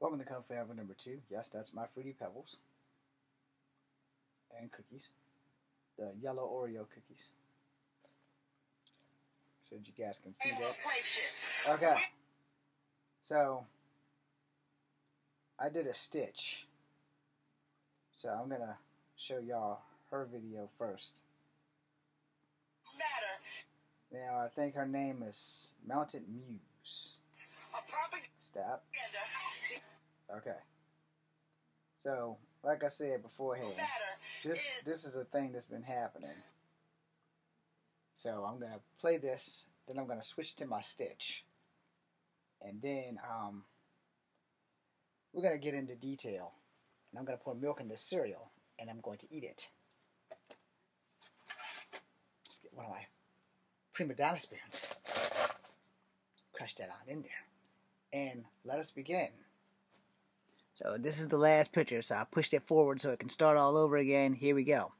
Welcome to Fu Forever number two. Yes, that's my Fruity Pebbles. And cookies. The yellow Oreo cookies. So you guys can see that. Okay. So, I did a stitch. So I'm going to show y'all her video first. Now, I think her name is Mounted Muse. Stop. Okay. So, like I said beforehand, this this is a thing that's been happening. So I'm gonna play this, then I'm gonna switch to my stitch, and then um, we're gonna get into detail. And I'm gonna pour milk in this cereal, and I'm going to eat it. Let's get one of my prima donna spoons. Crush that on in there, and let us begin. So this is the last picture, so I pushed it forward so it can start all over again. Here we go.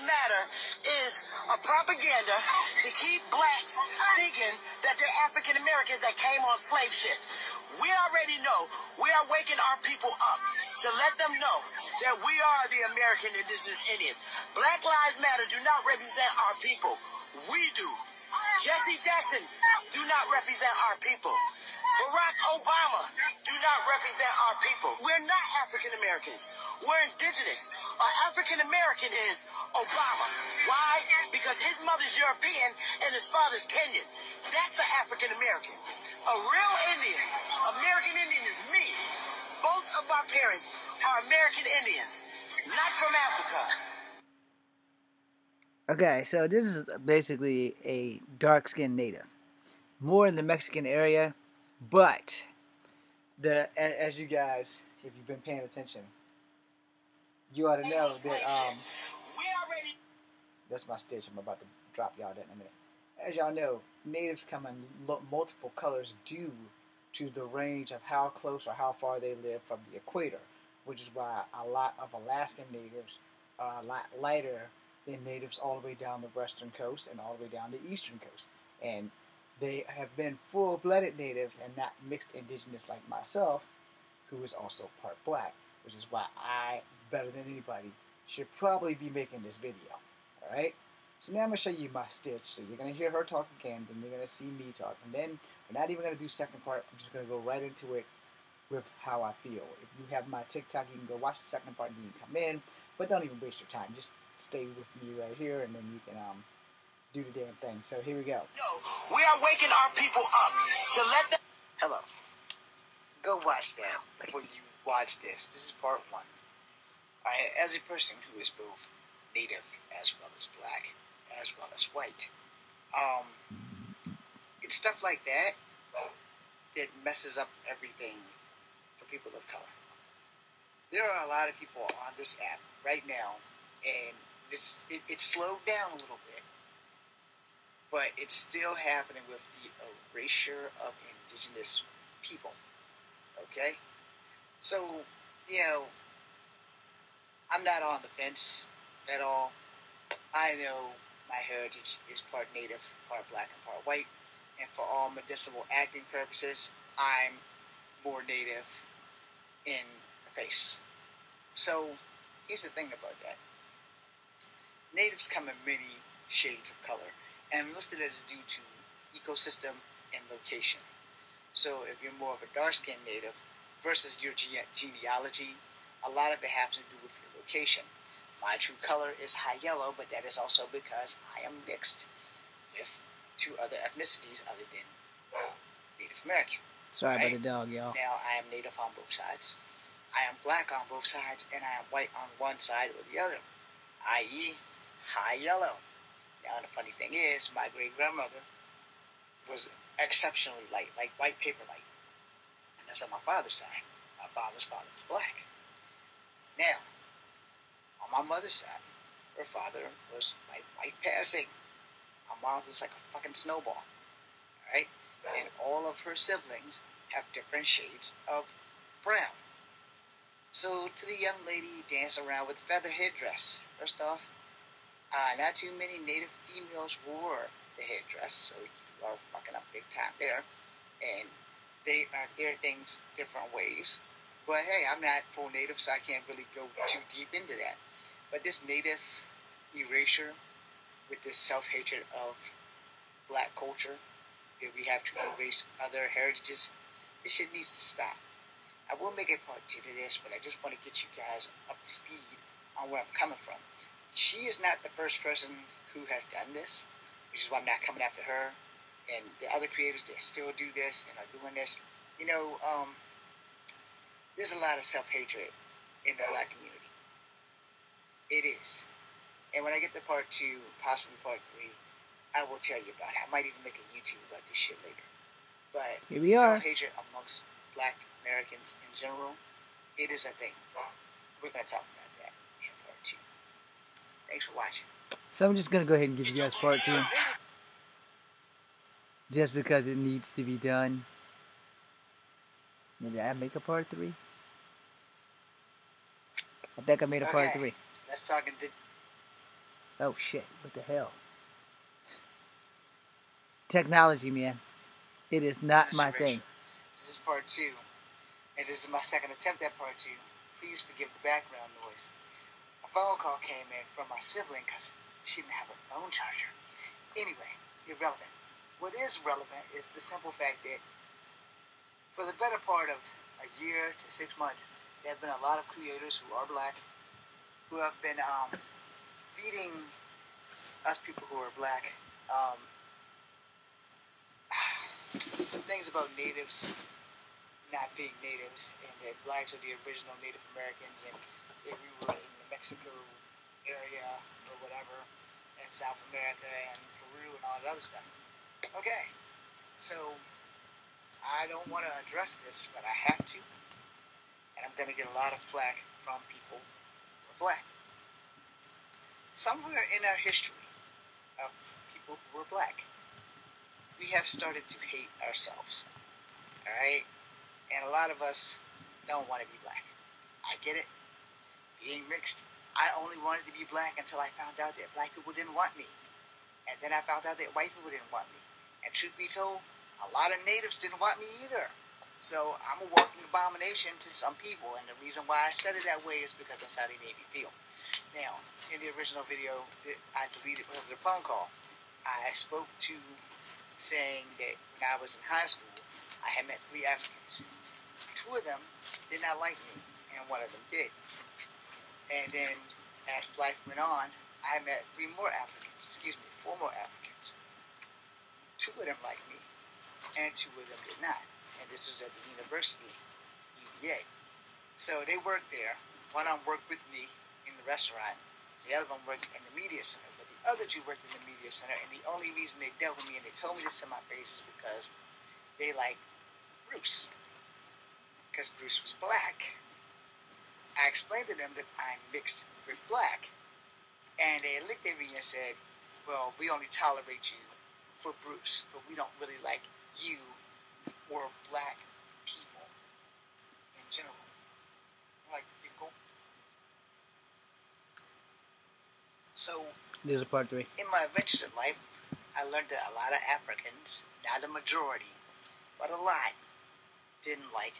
Matter is a propaganda to keep blacks thinking that they're African Americans that came on slave ships. We already know we are waking our people up to let them know that we are the American indigenous Indians. Black Lives Matter do not represent our people. We do. Jesse Jackson do not represent our people. Barack Obama do not represent our people. We're not African Americans. We're indigenous. Our African American is Obama. Why? Because his mother's European and his father's Kenyan. That's an African American. A real Indian, American Indian is me. Both of my parents are American Indians, not from Africa. Okay, so this is basically a dark skinned native. More in the Mexican area, but the as you guys, if you've been paying attention, you ought to know that um that's my stitch. I'm about to drop y'all that in a minute. As y'all know, natives come in multiple colors due to the range of how close or how far they live from the equator, which is why a lot of Alaskan natives are a lot lighter than natives all the way down the western coast and all the way down the eastern coast. And they have been full-blooded natives and not mixed indigenous like myself, who is also part black, which is why I, better than anybody, should probably be making this video. Alright? So now I'm going to show you my stitch. So you're going to hear her talk again, then you're going to see me talk. And then we're not even going to do second part. I'm just going to go right into it with how I feel. If you have my TikTok, you can go watch the second part and you can come in. But don't even waste your time. Just stay with me right here and then you can um, do the damn thing. So here we go. We are waking our people up. So let them. Hello. Go watch that before you watch this. This is part one. Alright, as a person who is both native as well as black, as well as white, um, it's stuff like that that messes up everything for people of color. There are a lot of people on this app right now, and it's it, it's slowed down a little bit but it's still happening with the erasure of indigenous people. Okay? So, you know, I'm not on the fence at all. I know my heritage is part native, part black, and part white. And for all medicinal acting purposes, I'm more native in the face. So, here's the thing about that natives come in many shades of color and most of that is due to ecosystem and location. So if you're more of a dark-skinned native versus your ge- genealogy, a lot of it has to do with your location. My true color is high yellow, but that is also because I am mixed with two other ethnicities other than Native American. Sorry right? about the dog, y'all. Now I am native on both sides. I am black on both sides, and I am white on one side or the other, i.e., high yellow. Now, the funny thing is, my great grandmother was exceptionally light, like white paper light. And that's on my father's side. My father's father was black. Now, on my mother's side, her father was like white passing. My mom was like a fucking snowball. Alright? And all of her siblings have different shades of brown. So, to the young lady dancing around with feather headdress, first off, uh, not too many native females wore the headdress, so you are fucking up big time there. And they are their things different ways. But hey, I'm not full native, so I can't really go too deep into that. But this native erasure with this self hatred of black culture that we have to erase other heritages, this shit needs to stop. I will make a part two to this, but I just want to get you guys up to speed on where I'm coming from. She is not the first person who has done this, which is why I'm not coming after her. And the other creators that still do this and are doing this, you know, um, there's a lot of self hatred in the black community. It is. And when I get to part two, possibly part three, I will tell you about it. I might even make a YouTube about this shit later. But Here we self hatred amongst black Americans in general, it is a thing. We're going to talk about that in part two. Thanks for watching. So I'm just gonna go ahead and give you guys part two, just because it needs to be done. Maybe I make a part three. I think I made a part Okay. three. Let's talk into Oh shit! What the hell? Technology, man. It is not my Restoration. thing. This is part two, and this is my second attempt at part two. Please forgive the background noise. Phone call came in from my sibling because she didn't have a phone charger. Anyway, irrelevant. What is relevant is the simple fact that for the better part of a year to six months, there have been a lot of creators who are black who have been um, feeding us people who are black um, some things about natives not being natives and that blacks are the original Native Americans and that we were Mexico area or whatever and South America and Peru and all that other stuff. Okay, so I don't want to address this, but I have to, and I'm going to get a lot of flack from people who are black. Somewhere in our history of people who were black, we have started to hate ourselves. All right? And a lot of us don't want to be black. I get it. Being mixed, I only wanted to be black until I found out that black people didn't want me. And then I found out that white people didn't want me. And truth be told, a lot of natives didn't want me either. So I'm a walking abomination to some people. And the reason why I said it that way is because that's how they made me feel. Now, in the original video I deleted because of the phone call, I spoke to saying that when I was in high school, I had met three Africans. Two of them did not like me, and one of them did. And then, as life went on, I met three more Africans, excuse me, four more Africans. Two of them liked me, and two of them did not. And this was at the university, UVA. So they worked there. One of them worked with me in the restaurant. The other one worked in the media center. But the other two worked in the media center. And the only reason they dealt with me and they told me this in my face is because they liked Bruce. Because Bruce was black. I explained to them that I'm mixed with black. And they looked at me and said, Well, we only tolerate you for Bruce, but we don't really like you or black people in general. Like, you go. So, This is part three. in my adventures in life, I learned that a lot of Africans, not a majority, but a lot, didn't like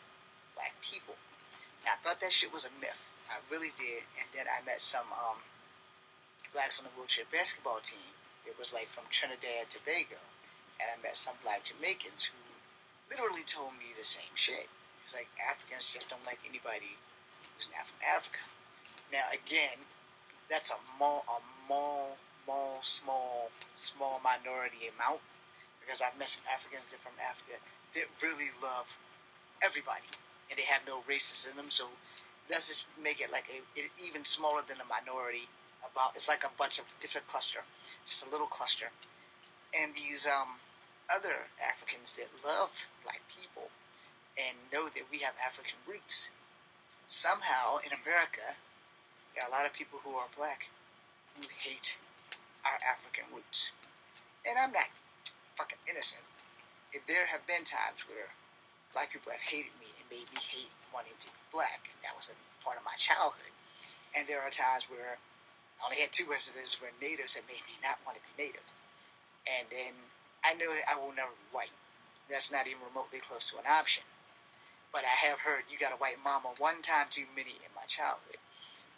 black people. I thought that shit was a myth. I really did. And then I met some um, blacks on the wheelchair basketball team. It was like from Trinidad and Tobago. And I met some black Jamaicans who literally told me the same shit. It's like Africans just don't like anybody who's not from Africa. Now, again, that's a more, a more, more small, small minority amount because I've met some Africans that from Africa that really love everybody and they have no racism in them. So let's just make it like a it, even smaller than a minority. About it's like a bunch of it's a cluster, just a little cluster, and these um other Africans that love black people and know that we have African roots. Somehow in America, there are a lot of people who are black who hate our African roots, and I'm not fucking innocent. If there have been times where black people have hated me made me hate wanting to be black. That was a part of my childhood. And there are times where I only had two incidents where natives had made me not want to be native. And then I know that I will never be white. That's not even remotely close to an option. but I have heard you got a white mama one time too many in my childhood.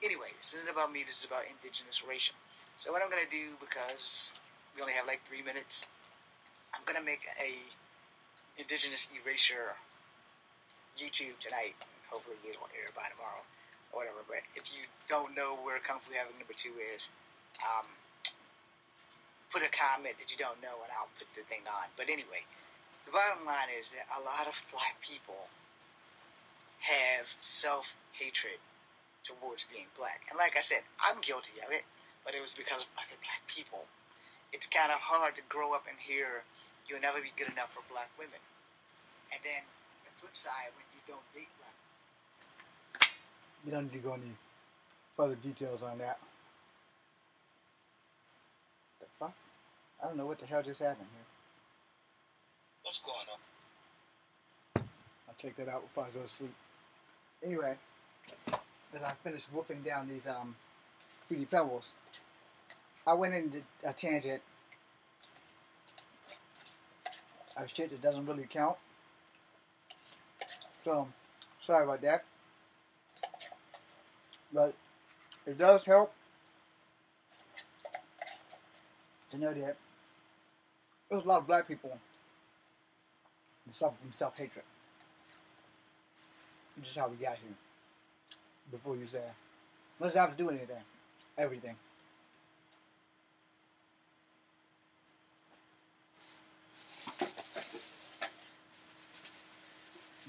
Anyway, this isn't about me, this is about indigenous erasure. So what I'm gonna do, because we only have like three minutes, I'm gonna make a indigenous erasure YouTube tonight. Hopefully you don't hear it by tomorrow or whatever. But if you don't know where Fu Havoc number two is, um, put a comment that you don't know and I'll put the thing on. But anyway, the bottom line is that a lot of black people have self hatred towards being black. And like I said, I'm guilty of it, but it was because of other black people. It's kind of hard to grow up and hear you'll never be good enough for black women. And then the flip side, when don't date black We don't need to go any further details on that. The fuck? I don't know what the hell just happened here. What's going on? I'll check that out before I go to sleep. Anyway, as I finished wolfing down these um, fruity pebbles, I went into a tangent of shit that doesn't really count. So, sorry about that. But it does help to know that there's a lot of black people that suffer from self hatred. Just how we got here. Before you say, let's have to do anything. Everything.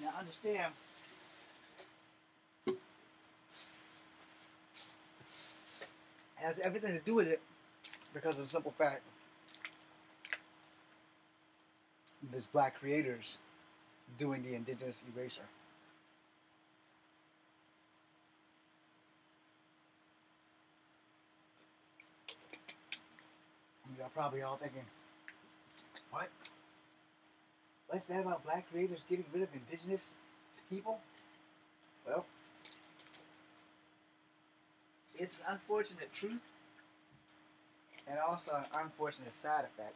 Now understand. It has everything to do with it because of the simple fact there's black creators doing the indigenous erasure. You're probably all thinking, what? What's that about black creators getting rid of indigenous people? Well, it's an unfortunate truth and also an unfortunate side effect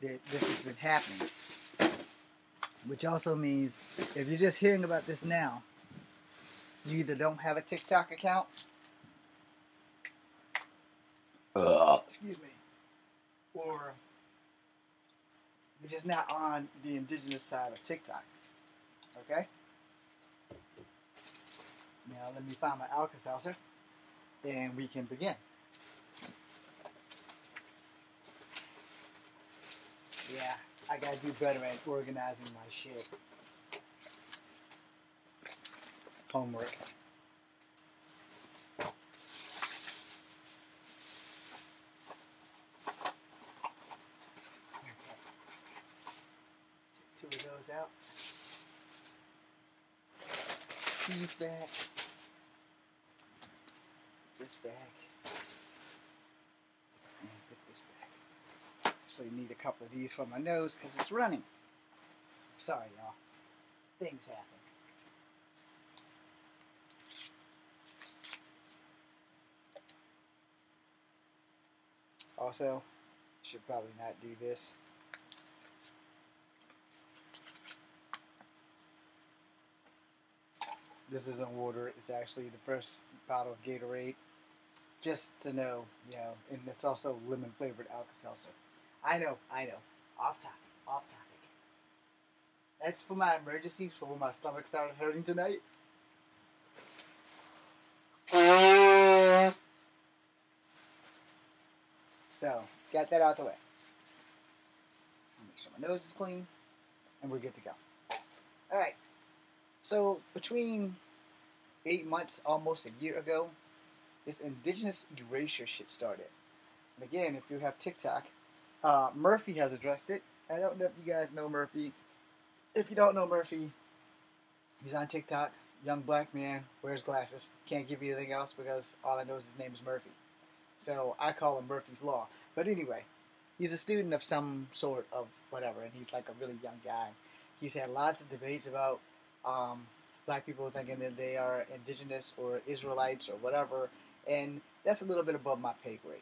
that this has been happening. Which also means if you're just hearing about this now, you either don't have a TikTok account excuse me, or you're just not on the indigenous side of TikTok. Okay? Now let me find my Alka-Seltzer and we can begin. Yeah, I gotta do better at organizing my shit. Homework. Take two of those out. These back. This back. And put this back. Actually need a couple of these for my nose because it's running. Sorry, y'all. Things happen. Also, should probably not do this. This isn't water, it's actually the first bottle of Gatorade. Just to know, you know, and it's also lemon flavored Alka Seltzer. I know, I know. Off topic, off topic. That's for my emergency, for when my stomach started hurting tonight. So, got that out the way. Make sure my nose is clean, and we're good to go. All right. So, between eight months, almost a year ago, this indigenous erasure shit started. And again, if you have TikTok, uh, Murphy has addressed it. I don't know if you guys know Murphy. If you don't know Murphy, he's on TikTok. Young black man, wears glasses. Can't give you anything else because all I know is his name is Murphy. So I call him Murphy's Law. But anyway, he's a student of some sort of whatever, and he's like a really young guy. He's had lots of debates about um, black people thinking that they are indigenous or Israelites or whatever, and that's a little bit above my pay grade.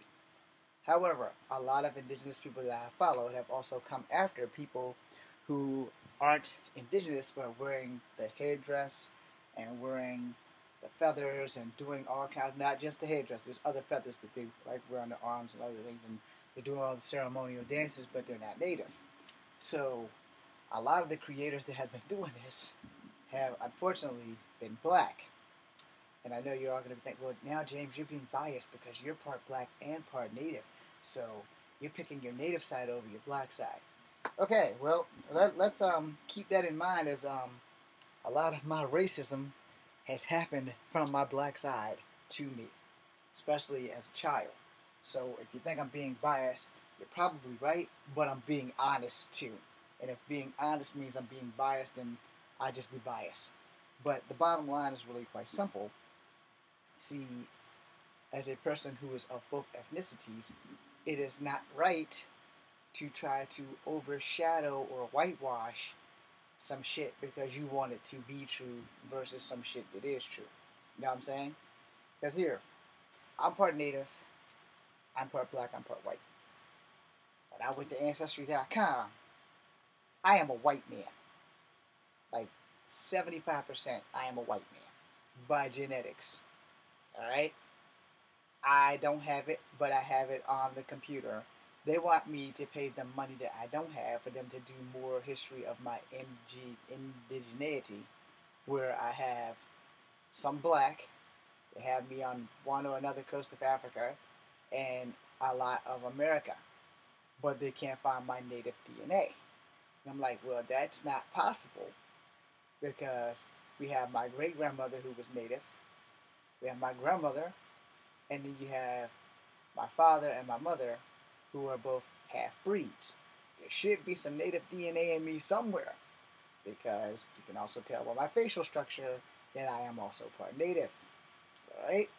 However, a lot of indigenous people that I have followed have also come after people who aren't indigenous but wearing the headdress and wearing the feathers and doing all kinds, not just the headdress, there's other feathers that they like wear on their arms and other things, and they're doing all the ceremonial dances, but they're not native. So, a lot of the creators that have been doing this have unfortunately been black. And I know you're all going to think, well, now, James, you're being biased because you're part black and part native. So, you're picking your native side over your black side. Okay, well, let, us um, keep that in mind as um, a lot of my racism has happened from my black side to me, especially as a child. So if you think I'm being biased, you're probably right, but I'm being honest too. And if being honest means I'm being biased, then I just be biased. But the bottom line is really quite simple. See, as a person who is of both ethnicities, it is not right to try to overshadow or whitewash some shit because you want it to be true versus some shit that is true. You know what I'm saying? Because here, I'm part native, I'm part black, I'm part white. When I went to Ancestry.com, I am a white man. Like 75%, I am a white man by genetics. Alright? I don't have it, but I have it on the computer they want me to pay them money that I don't have for them to do more history of my indigeneity, where I have some black, they have me on one or another coast of Africa, and a lot of America, but they can't find my native DNA. And I'm like, well, that's not possible because we have my great grandmother who was native, we have my grandmother, and then you have my father and my mother who are both half breeds. There should be some native DNA in me somewhere because you can also tell by my facial structure that I am also part native. Alright?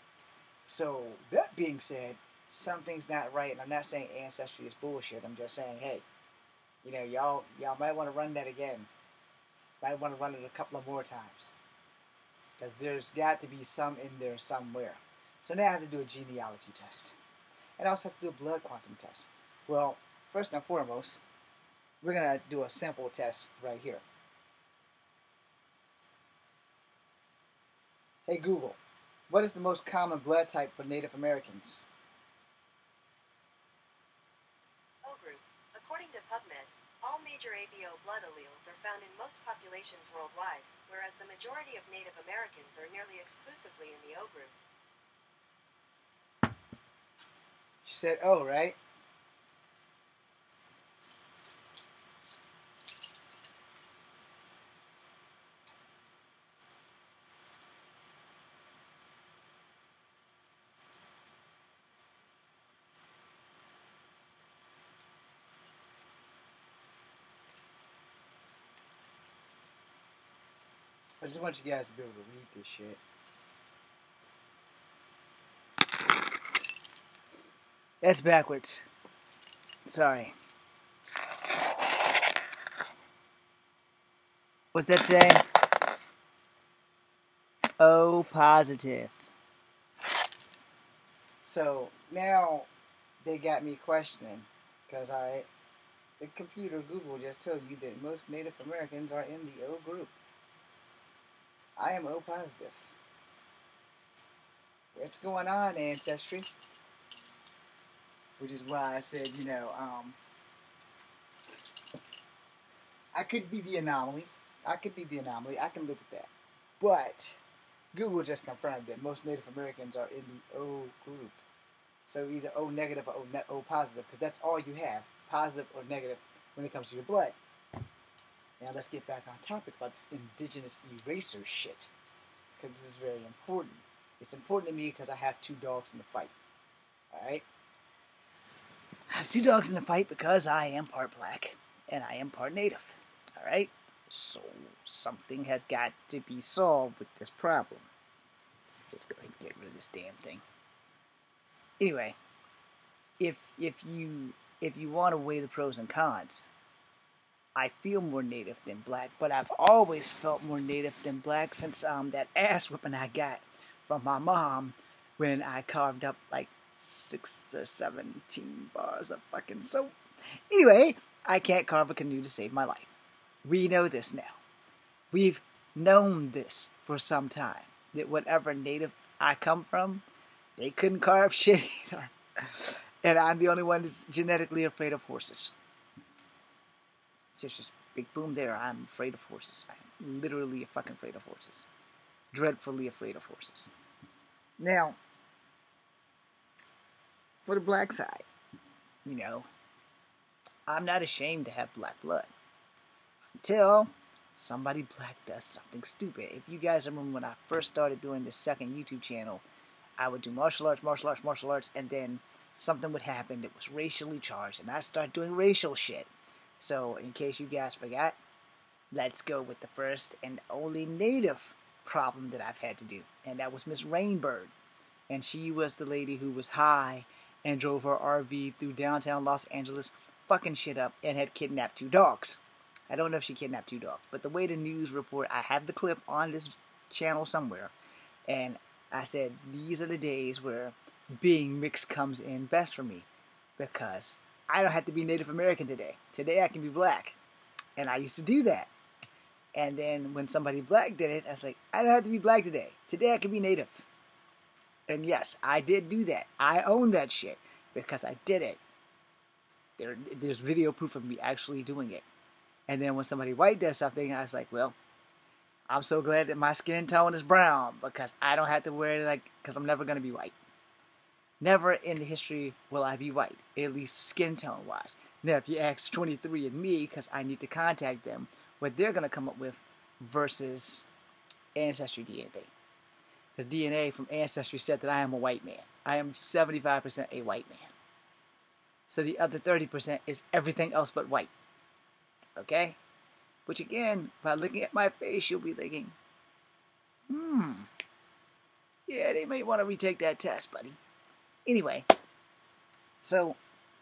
So, that being said, something's not right, and I'm not saying ancestry is bullshit. I'm just saying, hey, you know, y'all y'all might want to run that again. Might want to run it a couple of more times. Because there's got to be some in there somewhere. So now I have to do a genealogy test and I also have to do a blood quantum test. Well, first and foremost, we're going to do a sample test right here. Hey Google, what is the most common blood type for Native Americans? O group. According to PubMed, all major ABO blood alleles are found in most populations worldwide, whereas the majority of Native Americans are nearly exclusively in the O group. She said, oh, right? Just want you guys to be able to read this shit. That's backwards. Sorry. What's that say? O positive. So now they got me questioning because I, the computer Google just told you that most Native Americans are in the O group. I am O positive. What's going on, Ancestry? which is why I said, you know, um, I could be the anomaly. I could be the anomaly. I can live with that. But Google just confirmed that most Native Americans are in the O group. So either O negative or O, ne- o positive, because that's all you have, positive or negative, when it comes to your blood. Now let's get back on topic about this indigenous eraser shit, because this is very important. It's important to me because I have two dogs in the fight. All right. I have two dogs in the fight because I am part black and I am part native. Alright? So something has got to be solved with this problem. Let's just go ahead and get rid of this damn thing. Anyway, if if you if you want to weigh the pros and cons, I feel more native than black, but I've always felt more native than black since um that ass whipping I got from my mom when I carved up like six or seventeen bars of fucking soap. Anyway, I can't carve a canoe to save my life. We know this now. We've known this for some time. That whatever native I come from, they couldn't carve shit either. And I'm the only one that's genetically afraid of horses. It's just big boom there. I'm afraid of horses. I'm literally a fucking afraid of horses. Dreadfully afraid of horses. Now, for the black side, you know, I'm not ashamed to have black blood. Until somebody black does something stupid. If you guys remember when I first started doing this second YouTube channel, I would do martial arts, martial arts, martial arts, and then something would happen that was racially charged, and I start doing racial shit. So, in case you guys forgot, let's go with the first and only native problem that I've had to do, and that was Miss Rainbird. And she was the lady who was high and drove her RV through downtown Los Angeles, fucking shit up, and had kidnapped two dogs. I don't know if she kidnapped two dogs, but the way the news report, I have the clip on this channel somewhere, and I said these are the days where being mixed comes in best for me because I don't have to be Native American today. Today I can be black, and I used to do that. And then when somebody black did it, I was like, I don't have to be black today. Today I can be Native. And yes, I did do that. I own that shit because I did it. There, there's video proof of me actually doing it. And then when somebody white does something, I was like, well, I'm so glad that my skin tone is brown because I don't have to wear it like, because I'm never going to be white. Never in the history will I be white, at least skin tone wise. Now, if you ask 23andMe, because I need to contact them, what they're going to come up with versus Ancestry DNA. Because DNA from Ancestry said that I am a white man. I am 75% a white man. So the other 30% is everything else but white. Okay? Which again, by looking at my face, you'll be thinking, hmm, yeah, they may want to retake that test, buddy. Anyway, so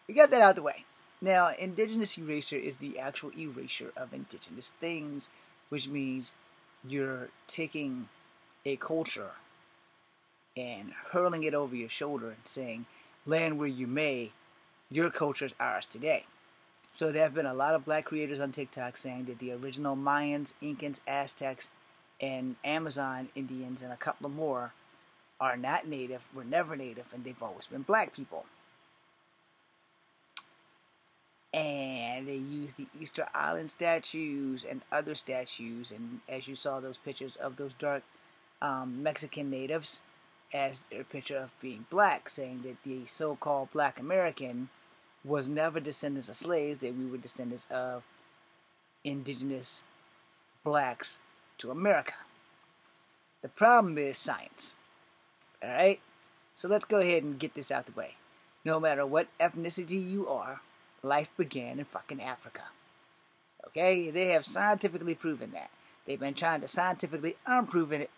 we got that out of the way. Now, indigenous erasure is the actual erasure of indigenous things, which means you're taking a culture and hurling it over your shoulder and saying, land where you may, your culture is ours today. So there have been a lot of black creators on TikTok saying that the original Mayans, Incans, Aztecs, and Amazon Indians and a couple of more are not native, were never native, and they've always been black people. And they use the Easter Island statues and other statues, and as you saw those pictures of those dark um, Mexican natives, as their picture of being black, saying that the so-called black American was never descendants of slaves, that we were descendants of indigenous blacks to America. The problem is science. Alright? So let's go ahead and get this out the way. No matter what ethnicity you are, life began in fucking Africa. Okay? They have scientifically proven that. They've been trying to scientifically unprove it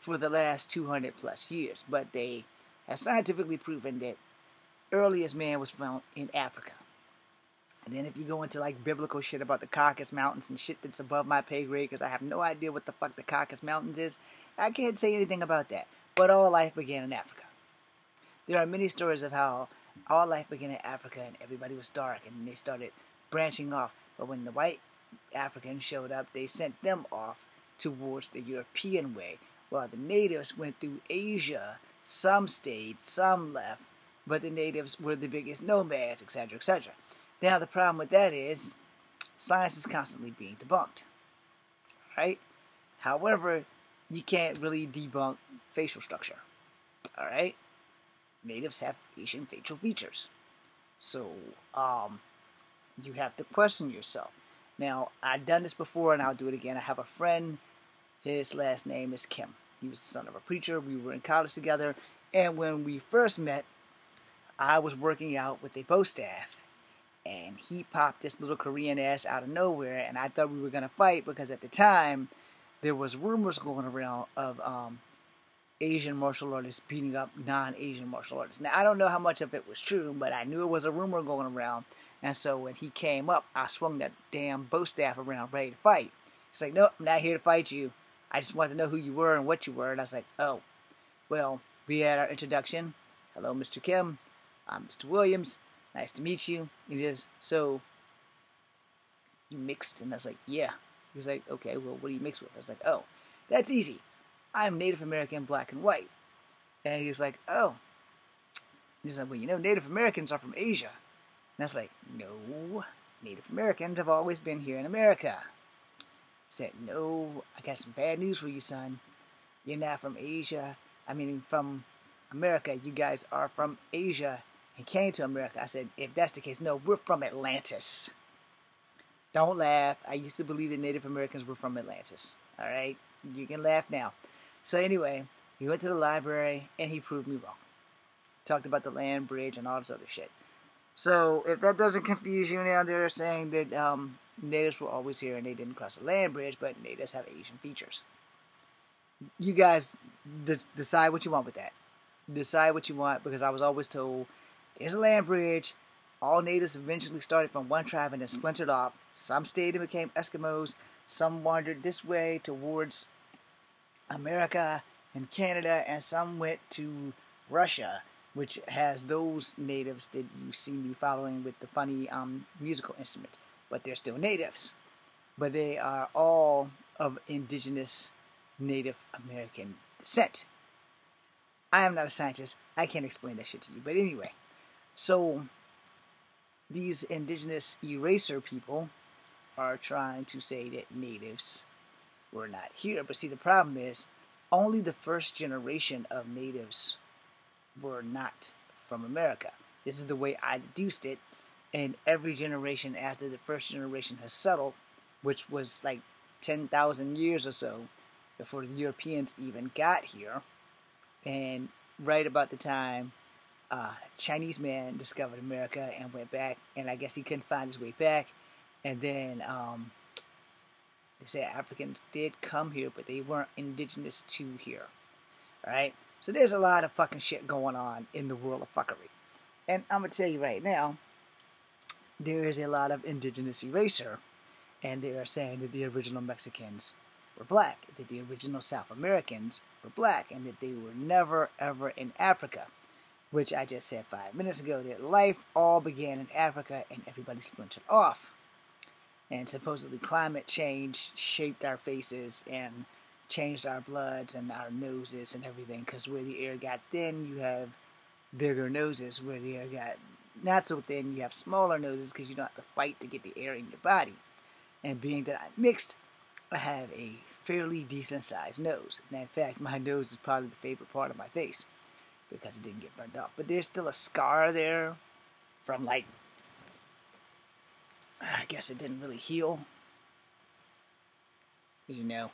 for the last 200 plus years, but they have scientifically proven that earliest man was found in Africa. And then if you go into like biblical shit about the Caucasus Mountains and shit that's above my pay grade because I have no idea what the fuck the Caucasus Mountains is, I can't say anything about that. But all life began in Africa. There are many stories of how all life began in Africa and everybody was dark and they started branching off. But when the white Africans showed up, they sent them off towards the European way, while the natives went through Asia. Some stayed, some left, but the natives were the biggest nomads, etc., etc. Now, the problem with that is science is constantly being debunked. Right? However, you can't really debunk facial structure. Alright? Natives have Asian facial features. So, um, you have to question yourself. Now, I've done this before and I'll do it again. I have a friend, his last name is Kim. He was the son of a preacher. We were in college together. And when we first met, I was working out with a bow staff. And he popped this little Korean ass out of nowhere. And I thought we were going to fight because at the time, there was rumors going around of um, Asian martial artists beating up non-Asian martial artists. Now I don't know how much of it was true, but I knew it was a rumor going around. And so when he came up, I swung that damn bow staff around, ready to fight. He's like, "Nope, I'm not here to fight you. I just want to know who you were and what you were." And I was like, "Oh, well, we had our introduction. Hello, Mr. Kim. I'm Mr. Williams. Nice to meet you." He is so you mixed, and I was like, "Yeah." He was like, okay, well, what do you mix with? I was like, oh, that's easy. I'm Native American, black and white. And he was like, oh. He's like, well, you know, Native Americans are from Asia. And I was like, no, Native Americans have always been here in America. He said, no, I got some bad news for you, son. You're not from Asia. I mean, from America. You guys are from Asia and came to America. I said, if that's the case, no, we're from Atlantis. Don't laugh. I used to believe that Native Americans were from Atlantis. All right? You can laugh now. So, anyway, he went to the library and he proved me wrong. Talked about the land bridge and all this other shit. So, if that doesn't confuse you now, they're saying that um, natives were always here and they didn't cross the land bridge, but natives have Asian features. You guys d- decide what you want with that. Decide what you want because I was always told there's a land bridge. All natives eventually started from one tribe and then splintered off. Some stayed and became Eskimos. Some wandered this way towards America and Canada, and some went to Russia, which has those natives that you see me following with the funny um, musical instrument. But they're still natives. But they are all of indigenous Native American descent. I am not a scientist. I can't explain that shit to you. But anyway, so these indigenous eraser people are trying to say that natives were not here. But see, the problem is only the first generation of natives were not from America. This is the way I deduced it. And every generation after the first generation has settled, which was like 10,000 years or so before the Europeans even got here, and right about the time uh, Chinese man discovered America and went back, and I guess he couldn't find his way back. And then um, they say Africans did come here, but they weren't indigenous to here. Right? so there's a lot of fucking shit going on in the world of fuckery, and I'm gonna tell you right now, there is a lot of indigenous erasure, and they are saying that the original Mexicans were black, that the original South Americans were black, and that they were never ever in Africa which I just said five minutes ago, that life all began in Africa and everybody splintered off. And supposedly climate change shaped our faces and changed our bloods and our noses and everything. Because where the air got thin, you have bigger noses. Where the air got not so thin, you have smaller noses because you don't have to fight to get the air in your body. And being that I'm mixed, I have a fairly decent sized nose. And in fact, my nose is probably the favorite part of my face because it didn't get burned up. But there's still a scar there from like I guess it didn't really heal. You know.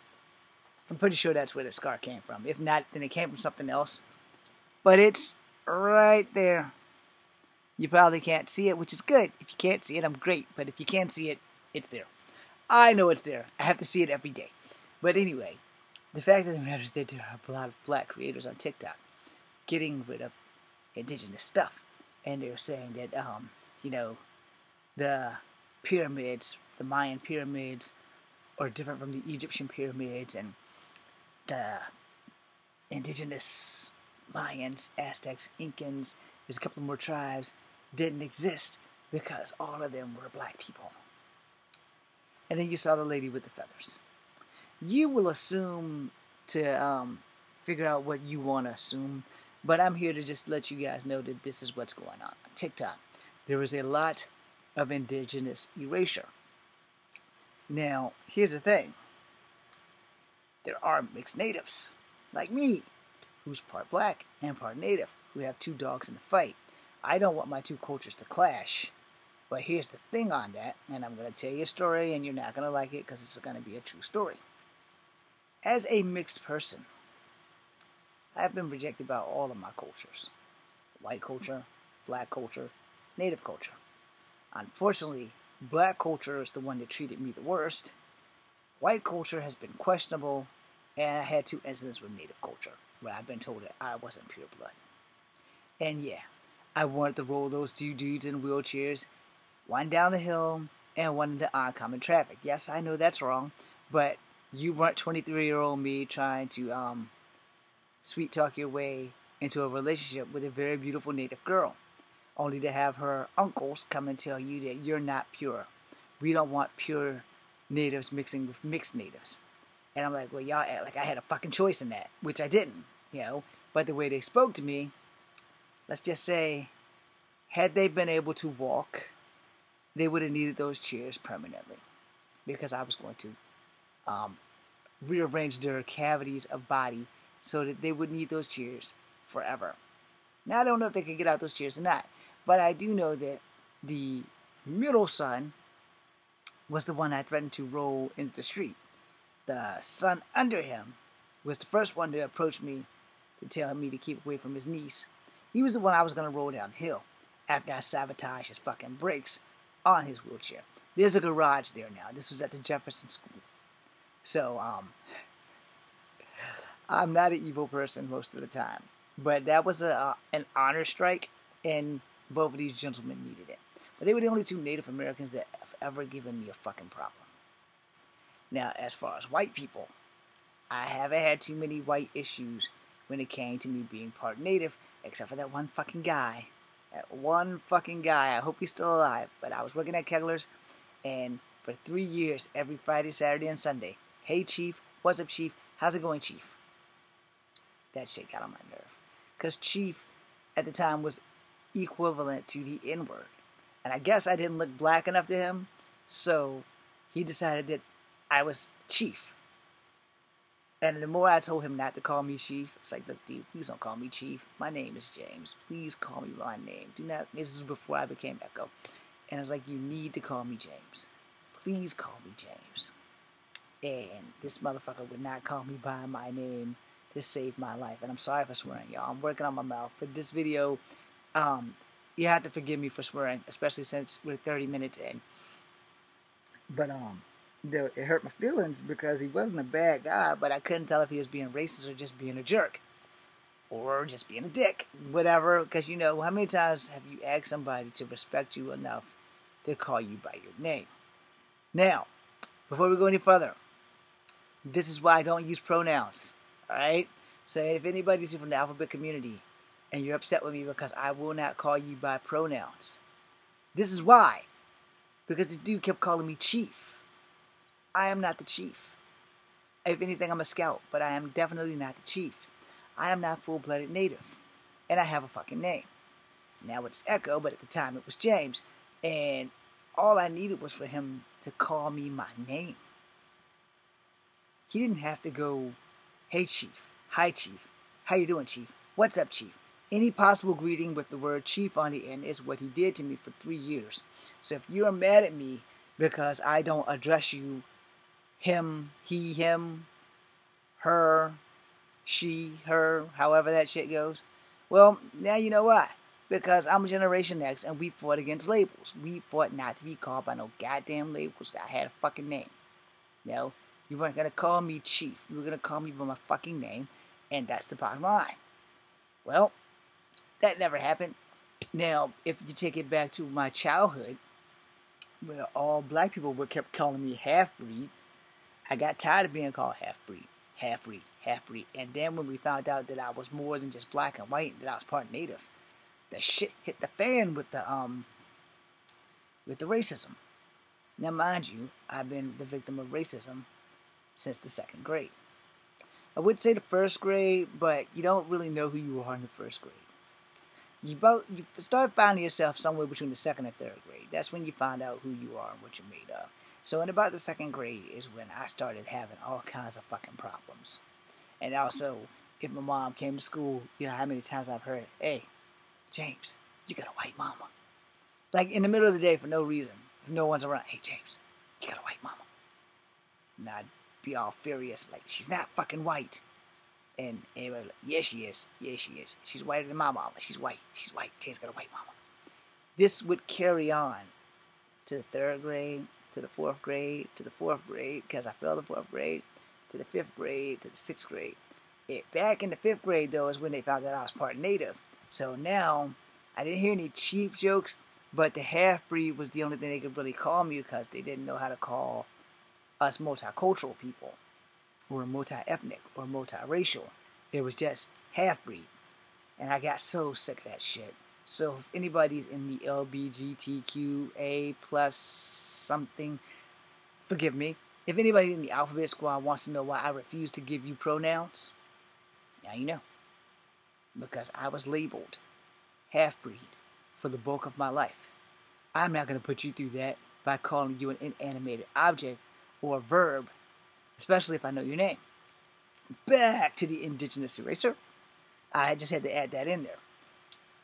I'm pretty sure that's where the scar came from. If not, then it came from something else. But it's right there. You probably can't see it, which is good. If you can't see it, I'm great. But if you can't see it, it's there. I know it's there. I have to see it every day. But anyway, the fact of the matter is that there are a lot of black creators on TikTok getting rid of indigenous stuff. And they're saying that, um, you know, the pyramids, the Mayan pyramids, are different from the Egyptian pyramids, and the indigenous Mayans, Aztecs, Incans, there's a couple more tribes, didn't exist because all of them were black people. And then you saw the lady with the feathers. You will assume to um, figure out what you want to assume but I'm here to just let you guys know that this is what's going on. TikTok, there is a lot of indigenous erasure. Now, here's the thing there are mixed natives, like me, who's part black and part native, who have two dogs in the fight. I don't want my two cultures to clash. But here's the thing on that, and I'm going to tell you a story, and you're not going to like it because it's going to be a true story. As a mixed person, I have been rejected by all of my cultures white culture, black culture, native culture. Unfortunately, black culture is the one that treated me the worst. White culture has been questionable, and I had two incidents with native culture where I've been told that I wasn't pure blood. And yeah, I wanted to roll those two dudes in wheelchairs, one down the hill and one into oncoming traffic. Yes, I know that's wrong, but you weren't 23 year old me trying to um, sweet talk your way into a relationship with a very beautiful native girl, only to have her uncles come and tell you that you're not pure. We don't want pure natives mixing with mixed natives. And I'm like, well, y'all act like I had a fucking choice in that, which I didn't, you know. But the way they spoke to me, let's just say, had they been able to walk, they would have needed those chairs permanently because I was going to um, rearrange their cavities of body so that they would need those chairs forever. Now, I don't know if they can get out those chairs or not, but I do know that the middle son was the one I threatened to roll into the street. The son under him was the first one to approach me to tell me to keep away from his niece. He was the one I was going to roll downhill after I sabotaged his fucking brakes on his wheelchair. There's a garage there now. This was at the Jefferson School. So, um, I'm not an evil person most of the time. But that was a uh, an honor strike, and both of these gentlemen needed it. But they were the only two Native Americans that have ever given me a fucking problem. Now, as far as white people, I haven't had too many white issues when it came to me being part Native, except for that one fucking guy. That one fucking guy. I hope he's still alive. But I was working at Kegler's, and for three years, every Friday, Saturday, and Sunday, hey, Chief, what's up, Chief? How's it going, Chief? That shit got on my nerve. Because Chief, at the time, was equivalent to the N word. And I guess I didn't look black enough to him, so he decided that I was Chief. And the more I told him not to call me Chief, it's like, look, dude, please don't call me Chief. My name is James. Please call me my name. Do not. This is before I became Echo. And I was like, you need to call me James. Please call me James. And this motherfucker would not call me by my name to save my life. And I'm sorry for swearing, y'all. I'm working on my mouth. For this video, um, you have to forgive me for swearing, especially since we're 30 minutes in. But um, it hurt my feelings because he wasn't a bad guy, but I couldn't tell if he was being racist or just being a jerk. Or just being a dick. Whatever. Because, you know, how many times have you asked somebody to respect you enough to call you by your name? Now, before we go any further, this is why I don't use pronouns. Alright? So if anybody's from the alphabet community and you're upset with me because I will not call you by pronouns, this is why. Because this dude kept calling me chief. I am not the chief. If anything, I'm a scout, but I am definitely not the chief. I am not full blooded native. And I have a fucking name. Now it's Echo, but at the time it was James. And all I needed was for him to call me my name. He didn't have to go Hey, Chief. Hi, Chief. How you doing, Chief? What's up, Chief? Any possible greeting with the word Chief on the end is what he did to me for three years. So if you're mad at me because I don't address you him, he, him, her, she, her, however that shit goes, well, now you know why. Because I'm a Generation X and we fought against labels. We fought not to be called by no goddamn labels. I had a fucking name. You know, you weren't to call me Chief. You were to call me by my fucking name, and that's the bottom line. Well, that never happened. Now, if you take it back to my childhood, where all black people were kept calling me half breed, I got tired of being called half breed, half breed, half breed. And then when we found out that I was more than just black and white, that I was part native, the shit hit the fan with the um with the racism. Now, mind you, I've been the victim of racism since the second grade. I would say the first grade, but you don't really know who you are in the first grade. You both you start finding yourself somewhere between the second and third grade. That's when you find out who you are and what you're made of. So in about the second grade is when I started having all kinds of fucking problems. And also, if my mom came to school, you know how many times I've heard, "Hey, James, you got a white mama." Like in the middle of the day for no reason, if no one's around. Hey, James, you got a white mama. And I'd be all furious, like she's not fucking white. And everybody like, yeah, she is. Yes, she is. She's whiter than my mama. She's white. She's white. Tay's got a white mama. This would carry on to the third grade, to the fourth grade, to the fourth grade, because I failed the fourth grade, to the fifth grade, to the sixth grade. It, back in the fifth grade, though, is when they found that I was part native. So now, I didn't hear any cheap jokes, but the half breed was the only thing they could really call me because they didn't know how to call us multicultural people or multi-ethnic or multiracial. It was just half-breed. And I got so sick of that shit. So if anybody's in the LBGTQA plus something forgive me. If anybody in the Alphabet Squad wants to know why I refuse to give you pronouns, now you know. Because I was labeled half breed for the bulk of my life. I'm not going to put you through that by calling you an inanimate object or a verb, especially if I know your name. Back to the indigenous eraser. I just had to add that in there.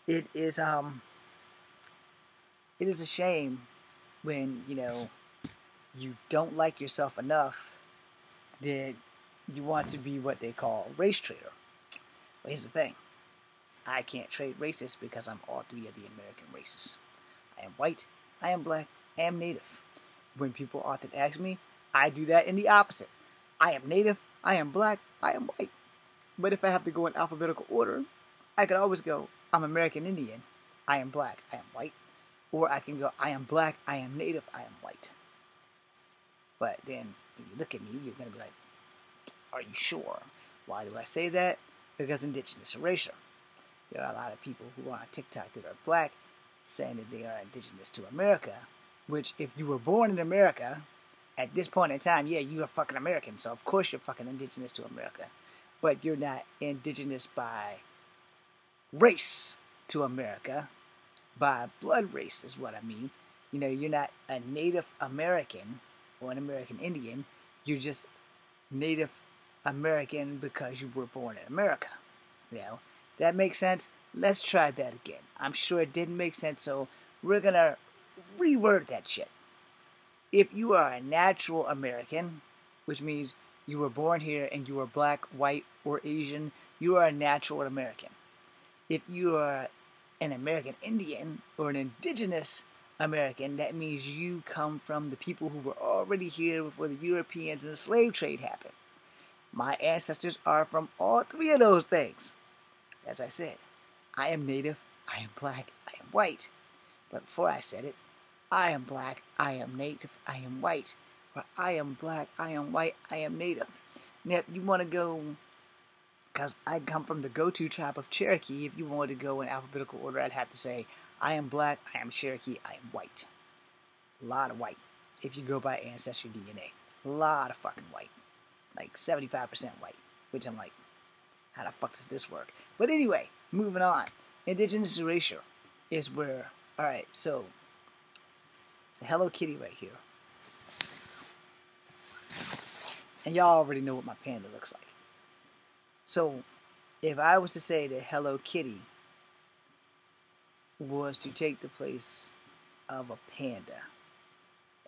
It is um it is a shame when, you know, you don't like yourself enough that you want to be what they call race trader. But here's the thing. I can't trade races because I'm all three of the American races. I am white, I am black, I am native. When people often ask me, I do that in the opposite. I am native, I am black, I am white. But if I have to go in alphabetical order, I could always go, I'm American Indian, I am black, I am white. Or I can go, I am black, I am native, I am white. But then when you look at me, you're going to be like, Are you sure? Why do I say that? Because indigenous erasure. There are a lot of people who are on TikTok that are black saying that they are indigenous to America, which, if you were born in America, at this point in time, yeah, you are fucking American, so of course you're fucking indigenous to America. But you're not indigenous by race to America, by blood race is what I mean. You know, you're not a Native American or an American Indian, you're just Native American because you were born in America. You know, that makes sense? Let's try that again. I'm sure it didn't make sense, so we're gonna reword that shit. If you are a natural American, which means you were born here and you are black, white, or Asian, you are a natural American. If you are an American Indian or an indigenous American, that means you come from the people who were already here before the Europeans and the slave trade happened. My ancestors are from all three of those things. As I said, I am native, I am black, I am white. But before I said it, I am black, I am native, I am white. Or I am black, I am white, I am native. Now, if you want to go, because I come from the go to tribe of Cherokee, if you wanted to go in alphabetical order, I'd have to say, I am black, I am Cherokee, I am white. A lot of white, if you go by Ancestry DNA. A lot of fucking white. Like 75% white. Which I'm like, how the fuck does this work? But anyway, moving on. Indigenous erasure is where, alright, so it's a Hello Kitty right here. And y'all already know what my panda looks like. So, if I was to say that Hello Kitty was to take the place of a panda,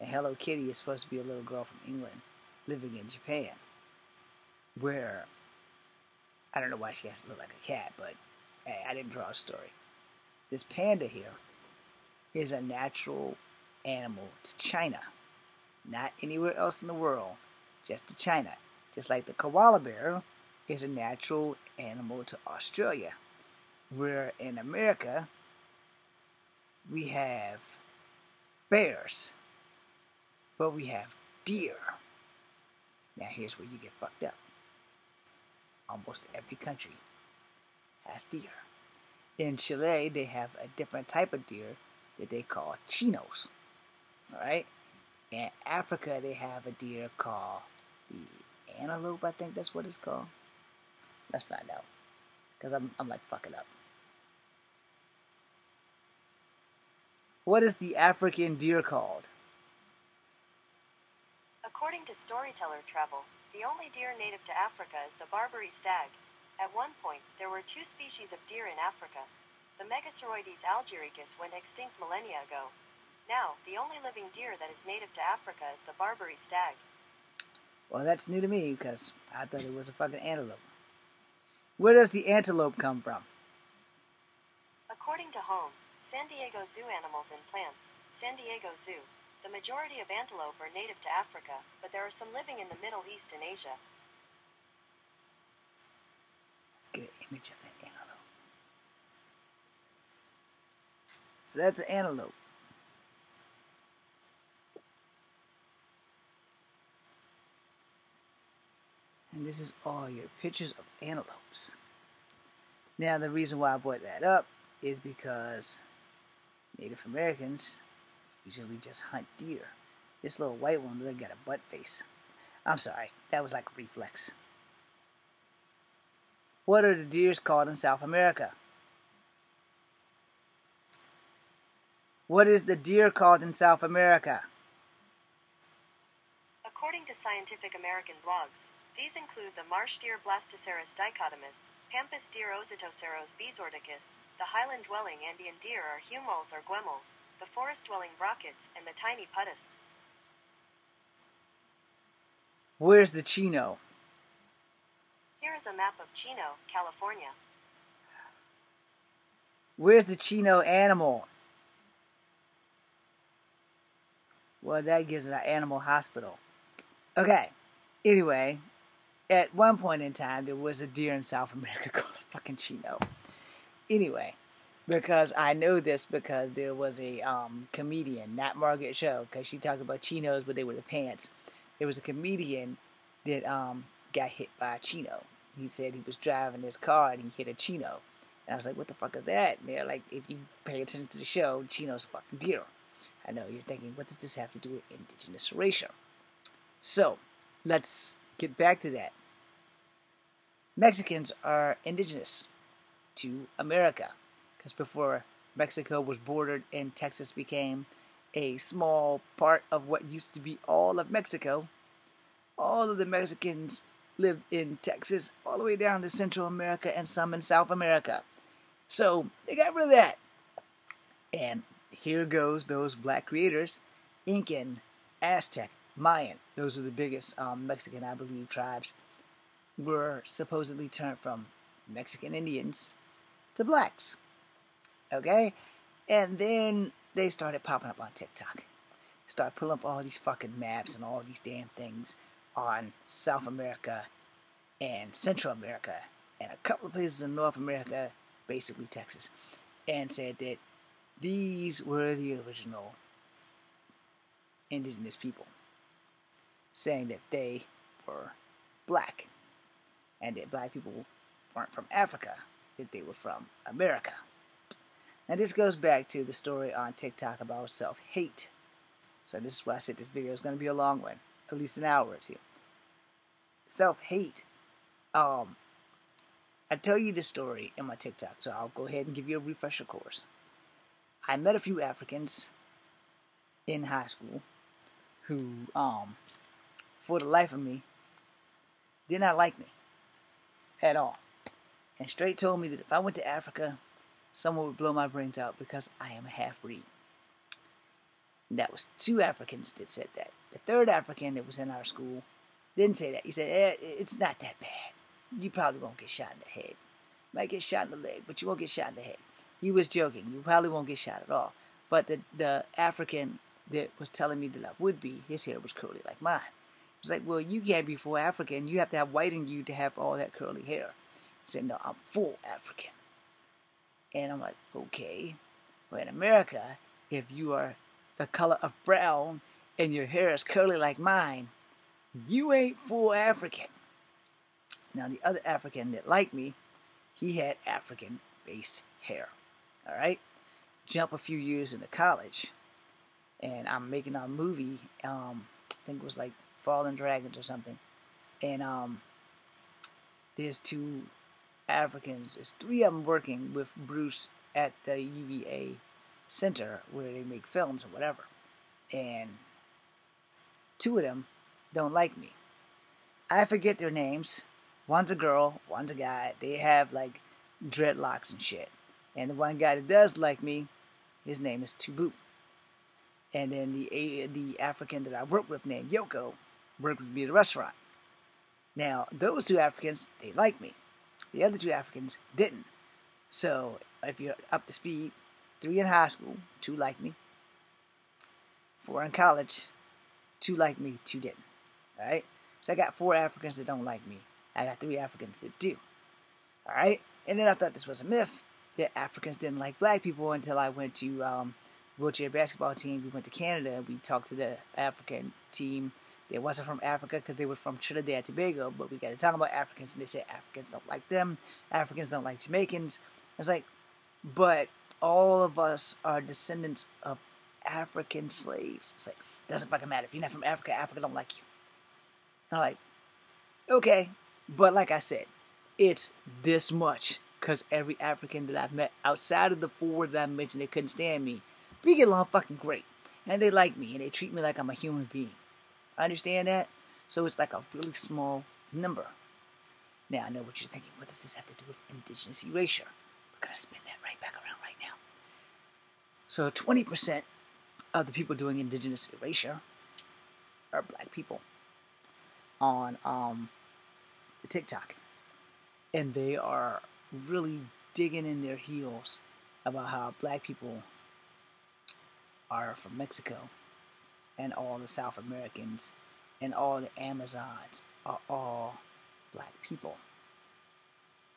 and Hello Kitty is supposed to be a little girl from England living in Japan, where I don't know why she has to look like a cat, but hey, I didn't draw a story. This panda here is a natural animal to China, not anywhere else in the world, just to China. Just like the koala bear is a natural animal to Australia, where in America we have bears, but we have deer. Now here's where you get fucked up almost every country has deer. In Chile, they have a different type of deer that they call chinos. Right. In Africa, they have a deer called the antelope. I think that's what it's called. Let's find out, because I'm I'm like fucking up. What is the African deer called? According to Storyteller Travel, the only deer native to Africa is the Barbary stag. At one point, there were two species of deer in Africa. The Megaceroides algericus went extinct millennia ago. Now, the only living deer that is native to Africa is the Barbary stag. Well, that's new to me because I thought it was a fucking antelope. Where does the antelope come from? According to Home, San Diego Zoo Animals and Plants, San Diego Zoo, the majority of antelope are native to Africa, but there are some living in the Middle East and Asia. Let's get an image of that antelope. So that's an antelope. And this is all your pictures of antelopes. Now, the reason why I brought that up is because Native Americans usually just hunt deer. This little white one really got a butt face. I'm sorry, that was like a reflex. What are the deers called in South America? What is the deer called in South America? According to Scientific American blogs, these include the marsh deer Blastocerus dichotomus, pampas deer Ozotoceros bezoarticus, the highland-dwelling Andean deer are huemuls or guemals, the forest-dwelling brockets, and the tiny pudus. Where's the Chino? Here is a map of Chino, California. Where's the Chino animal? Well, that gives it an animal hospital. Okay. Anyway, at one point in time, there was a deer in South America called a fucking Chino. Anyway, because I know this because there was a um, comedian, not Margaret Cho, because she talked about chinos, but they were the pants. There was a comedian that um, got hit by a chino. He said he was driving his car and he hit a chino. And I was like, what the fuck is that? And they're like, if you pay attention to the show, chino's fucking deer. I know you're thinking, what does this have to do with indigenous erasure? So, let's get back to that. Mexicans are indigenous to America because before Mexico was bordered and Texas became a small part of what used to be all of Mexico, all of the Mexicans lived in Texas all the way down to Central America and some in South America. So they got rid of that. And here goes those black creators, Incan, Aztec, Mayan. Those are the biggest um, Mexican, I believe, tribes. Were supposedly turned from Mexican Indians to blacks. Okay? And then they started popping up on TikTok. Start pulling up all these fucking maps and all these damn things on South America and Central America and a couple of places in North America, basically Texas, and said that these were the original indigenous people, saying that they were black and that black people weren't from Africa, that they were from America. Now, this goes back to the story on TikTok about self hate. So, this is why I said this video is going to be a long one, at least an hour or two. Self hate. Um, I tell you this story in my TikTok, so I'll go ahead and give you a refresher course. I met a few Africans in high school who, um, for the life of me, did not like me at all. And straight told me that if I went to Africa, someone would blow my brains out because I am a half breed. That was two Africans that said that. The third African that was in our school didn't say that. He said, eh, It's not that bad. You probably won't get shot in the head. Might get shot in the leg, but you won't get shot in the head. He was joking. You probably won't get shot at all. But the, the African that was telling me that I would be, his hair was curly like mine. It's like, well, you can't be full African. You have to have white in you to have all that curly hair. He said, no, I'm full African. And I'm like, okay. Well, in America, if you are the color of brown and your hair is curly like mine, you ain't full African. Now, the other African that liked me, he had African based hair. All right? Jump a few years into college, and I'm making a movie. Um, I think it was like Fallen Dragons or something. And um, there's two Africans. There's three of them working with Bruce at the UVA center where they make films or whatever. And two of them don't like me. I forget their names. One's a girl, one's a guy. They have like dreadlocks and shit. And the one guy that does like me, his name is Tubu. And then the the African that I work with named Yoko worked with me at a restaurant. Now, those two Africans, they liked me. The other two Africans didn't. So, if you're up to speed, three in high school, two liked me. Four in college, two liked me, two didn't. Alright? So I got four Africans that don't like me. I got three Africans that do. Alright? And then I thought this was a myth that Africans didn't like black people until I went to um, wheelchair basketball team. We went to Canada we talked to the African team they wasn't from Africa because they were from Trinidad and Tobago, but we got to talk about Africans, and they say Africans don't like them. Africans don't like Jamaicans. It's like, but all of us are descendants of African slaves. It's like Doesn't fucking matter. If you're not from Africa, Africa don't like you. And I'm like, okay. But like I said, it's this much. Because every African that I've met outside of the four that I mentioned, they couldn't stand me. We get along fucking great. And they like me and they treat me like I'm a human being. I understand that? So it's like a really small number. Now I know what you're thinking. What does this have to do with indigenous erasure? We're to spin that right back around right now. So 20% of the people doing indigenous erasure are black people on um, TikTok. And they are really digging in their heels about how black people are from Mexico and all the South Americans and all the Amazons are all black people.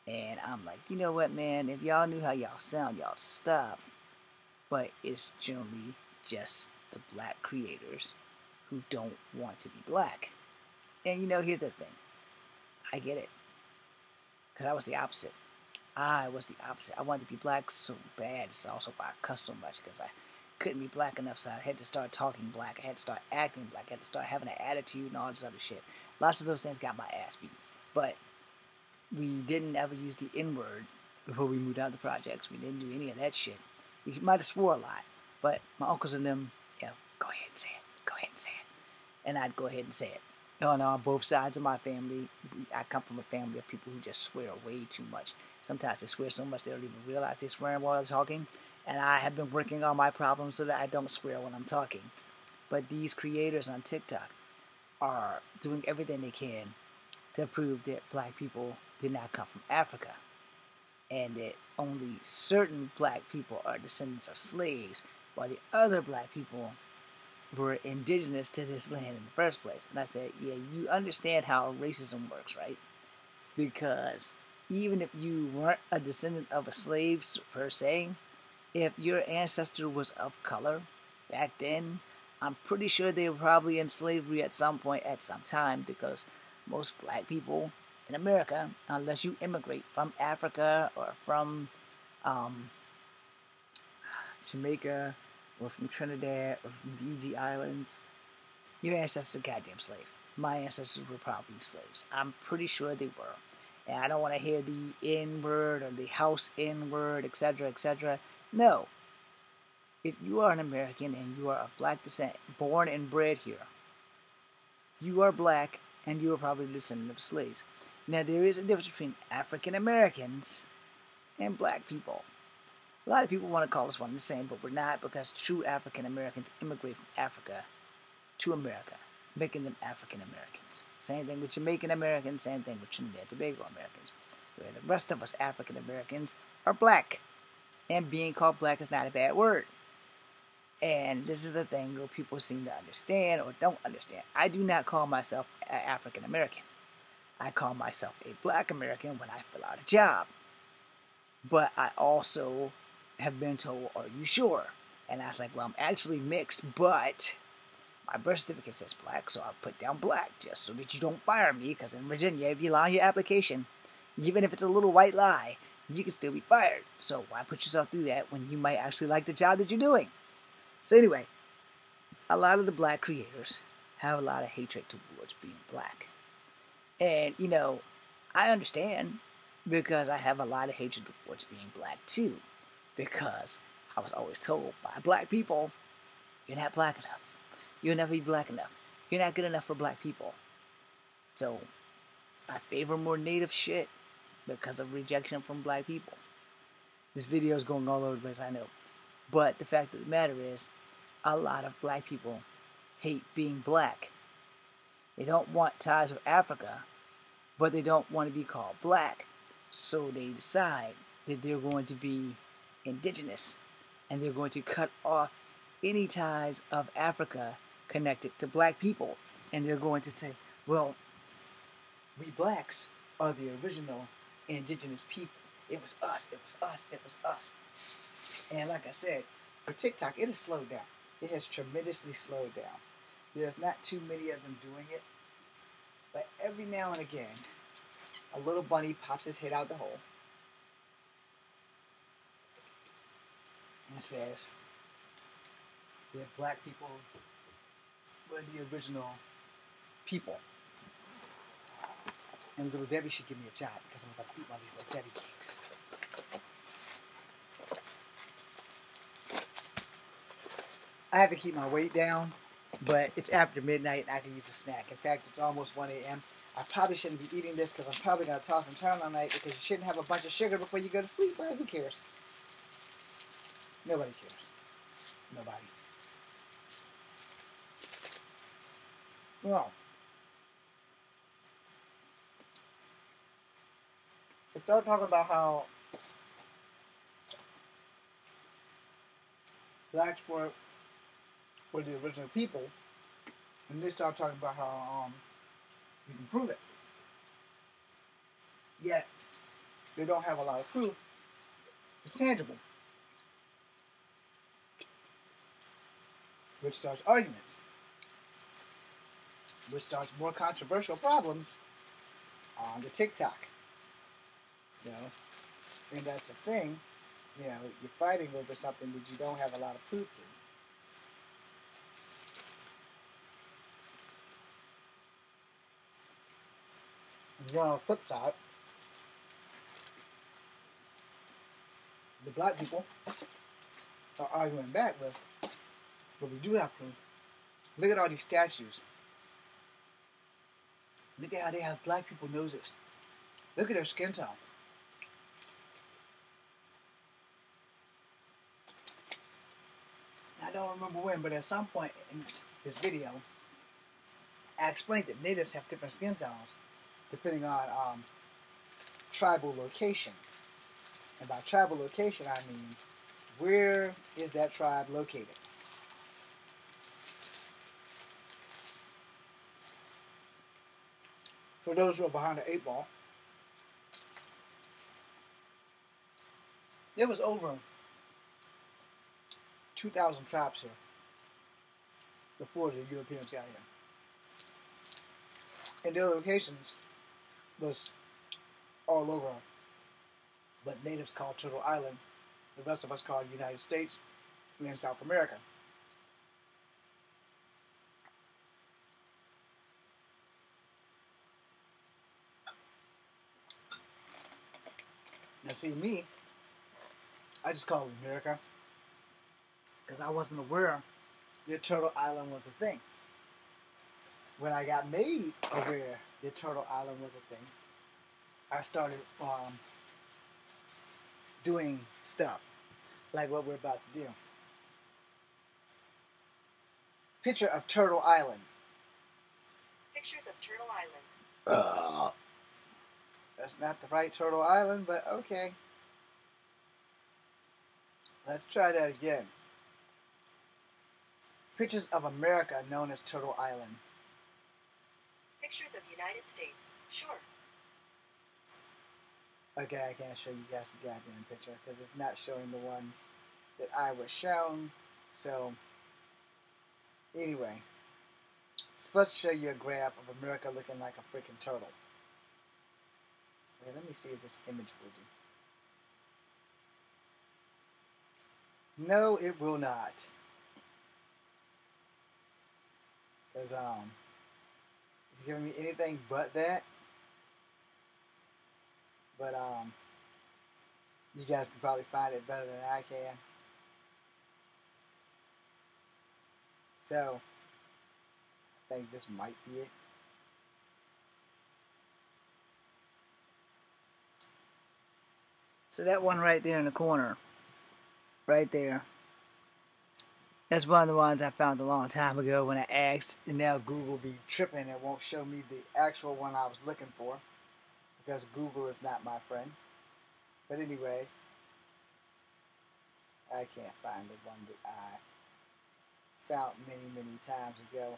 And I'm like, you know what, man? If y'all knew how y'all sound, y'all stop. But it's generally just the black creators who don't want to be black. And you know, here's the thing I get it. Because I was the opposite. I was the opposite. I wanted to be black so bad. It's also why I cuss so much because I couldn't be black enough, so I had to start talking black. I had to start acting black. I had to start having an attitude and all this other shit. Lots of those things got my ass beat. But we didn't ever use the N word before we moved out of the projects. We didn't do any of that shit. We might have swore a lot, but my uncles and them, you know, go ahead and say it. Go ahead and say it. And I'd go ahead and say it. On, on both sides of my family, I come from a family of people who just swear way too much. Sometimes they swear so much they don't even realize they're swearing while they're talking. And I have been working on my problems so that I don't swear when I'm talking. But these creators on TikTok are doing everything they can to prove that black people did not come from Africa and that only certain black people are descendants of slaves while the other black people were indigenous to this land in the first place. And I said, yeah, you understand how racism works, right? Because even if you weren't a descendant of a slave per se, if your ancestor was of color back then, I'm pretty sure they were probably in slavery at some point at some time because most black people in America, unless you immigrate from Africa or from um, Jamaica or from Trinidad or from the Fiji Islands, your ancestors are goddamn slave. My ancestors were probably slaves. I'm pretty sure they were. And I don't want to hear the N word or the house N word, etc., etc. No. If you are an American and you are of black descent, born and bred here, you are black and you are probably a descendant of slaves. Now, there is a difference between African Americans and black people. A lot of people want to call us one and the same, but we're not because true African Americans immigrate from Africa to America, making them African Americans. Same thing with Jamaican Americans, same thing with Trinidad Tobago Americans. Where the rest of us African Americans are black. And being called black is not a bad word. And this is the thing where people seem to understand or don't understand. I do not call myself African American. I call myself a black American when I fill out a job. But I also have been told, Are you sure? And I was like, Well, I'm actually mixed, but my birth certificate says black, so I'll put down black just so that you don't fire me. Because in Virginia, if you lie on your application, even if it's a little white lie, you can still be fired. So why put yourself through that when you might actually like the job that you're doing? So, anyway, a lot of the black creators have a lot of hatred towards being black. And, you know, I understand because I have a lot of hatred towards being black too. Because I was always told by black people, you're not black enough. You'll never be black enough. You're not good enough for black people. So I favor more native shit because of rejection from black people. This video is going all over the place, I know. But the fact of the matter is, a lot of black people hate being black. They don't want ties with Africa but they don't want to be called black. So they decide that they're going to be indigenous and they're going to cut off any ties of Africa connected to black people. And they're going to say, well, we blacks are the original indigenous people. It was us, it was us, it was us. And like I said, for TikTok, it has slowed down. It has tremendously slowed down. There's not too many of them doing it. But every now and again, a little bunny pops his head out the hole and says, "We have black people were the original people. And little Debbie should give me a job because I'm about to eat one of these little Debbie cakes. I have to keep my weight down, but it's after midnight and I can use a snack. In fact, it's almost 1 a.m. I probably shouldn't be eating this because I'm probably going to toss and turn all night because you shouldn't have a bunch of sugar before you go to sleep, but who cares? Nobody cares. Nobody. Well, start talking about how blacks were were the original people, and they start talking about how um, you can prove it. Yet they don't have a lot of proof. It's tangible. Which starts arguments. Which starts more controversial problems on the TikTok. You know? And that's the thing. You know, you're fighting over something that you don't have a lot of proof to. Then on the flip side, the black people are arguing back with, but we do have proof. Look at all these statues. Look at how they have black people noses. Look at their skin tone. Don't remember when, but at some point in this video, I explained that natives have different skin tones depending on um, tribal location. And by tribal location, I mean where is that tribe located? For those who are behind the eight ball, there was over 2,000 tribes here before the Europeans got here. And their locations was all over what natives call Turtle Island, the rest of us call United States and South America. Now, see me, I just call it America because I wasn't aware that Turtle Island was a thing. When I got made aware that Turtle Island was a thing, I started um, doing stuff like what we're about to do. Picture of Turtle Island. Pictures of Turtle Island. Uh, that's not the right Turtle Island, but okay. Let's try that again. Pictures of America known as Turtle Island. Pictures of United States. Sure. Okay, I can't show you guys the goddamn picture because it's not showing the one that I was shown. So, anyway, it's supposed to show you a graph of America looking like a freaking turtle. Okay, let me see if this image will do. No, it will not. Because, um, it's giving me anything but that. But, um, you guys can probably find it better than I can. So, I think this might be it. So that one right there in the corner, right there, that's one of the ones I found a long time ago when I asked, and now Google be tripping and won't show me the actual one I was looking for because Google is not my friend. But anyway, I can't find the one that I found many, many times ago.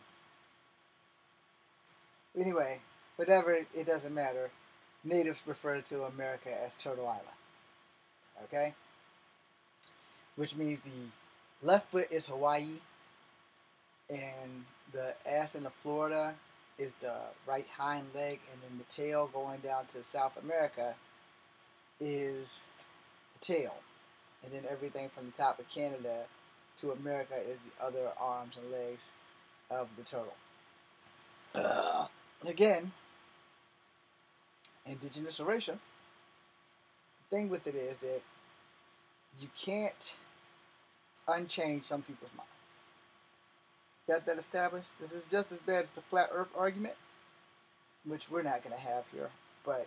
Anyway, whatever, it doesn't matter. Natives refer to America as Turtle Island. Okay? Which means the left foot is Hawaii, and the ass in the Florida is the right hind leg, and then the tail going down to South America is the tail. And then everything from the top of Canada to America is the other arms and legs of the turtle. Uh, again, indigenous erasure. The thing with it is that you can't unchange some people's minds. Got that established? This is just as bad as the flat earth argument, which we're not going to have here, but,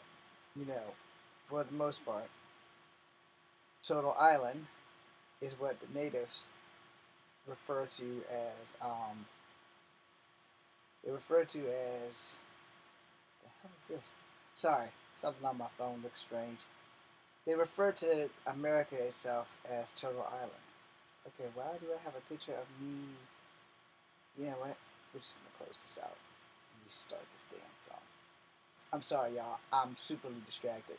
you know, for the most part, Turtle Island is what the natives refer to as, um, they refer to as, the hell is this? Sorry, something on my phone looks strange. They refer to America itself as Turtle Island. Okay, why do I have a picture of me? You know what? We're just gonna close this out and restart this damn phone. I'm sorry, y'all. I'm superly distracted.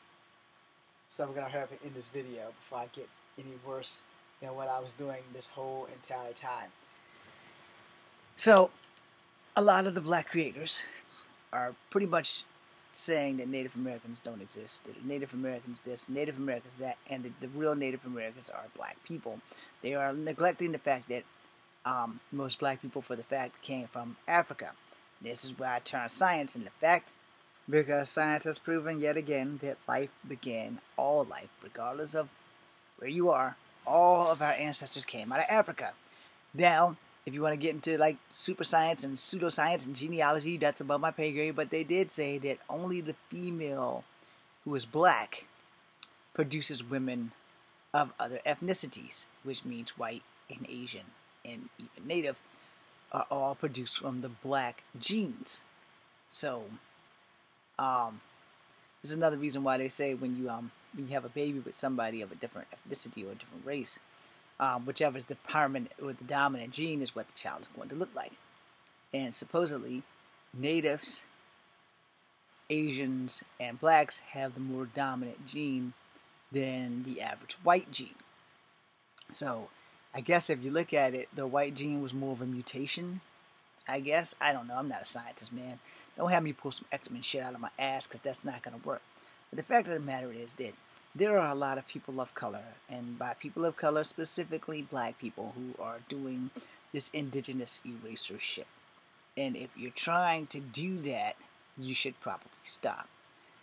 So I'm gonna hurry up and end this video before I get any worse than what I was doing this whole entire time. So, a lot of the black creators are pretty much saying that Native Americans don't exist, that Native Americans this, Native Americans that, and that the real Native Americans are black people. They are neglecting the fact that um, most black people, for the fact, came from Africa. This is where I turn science into fact, because science has proven yet again that life began, all life, regardless of where you are, all of our ancestors came out of Africa. Now, if you want to get into like super science and pseudoscience and genealogy, that's above my pay grade. But they did say that only the female who is black produces women of other ethnicities, which means white and Asian and even Native, are all produced from the black genes. So, um, this is another reason why they say when you um when you have a baby with somebody of a different ethnicity or a different race, um, whichever is the permanent or the dominant gene is what the child is going to look like. And supposedly, natives, Asians, and blacks have the more dominant gene than the average white gene. So, I guess if you look at it, the white gene was more of a mutation. I guess. I don't know. I'm not a scientist, man. Don't have me pull some X Men shit out of my ass because that's not going to work. But the fact of the matter is that there are a lot of people of color, and by people of color, specifically black people, who are doing this indigenous eraser shit. And if you're trying to do that, you should probably stop.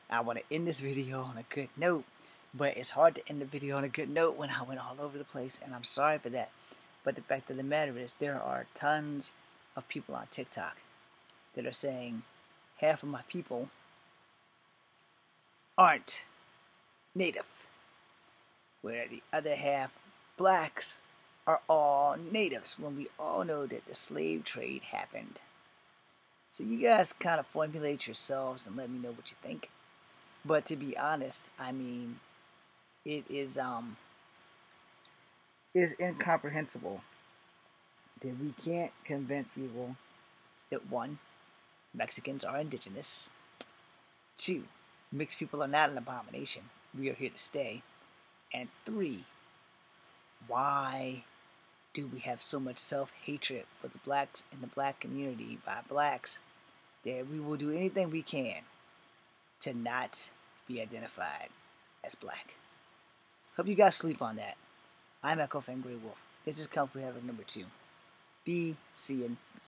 I want to end this video on a good note, but it's hard to end the video on a good note when I went all over the place, and I'm sorry for that. But the fact of the matter is, there are tons of people on TikTok that are saying half of my people aren't native, where the other half, blacks, are all natives when we all know that the slave trade happened. So you guys kind of formulate yourselves and let me know what you think. But to be honest, I mean, it is um it is incomprehensible that we can't convince people that one, Mexicans are indigenous. Two, mixed people are not an abomination we are here to stay. And three, why do we have so much self hatred for the blacks in the black community by blacks that we will do anything we can to not be identified as black? Hope you guys sleep on that. I'm Echo Fan Grey Wolf. This is Comfort Heaven number two. Be seeing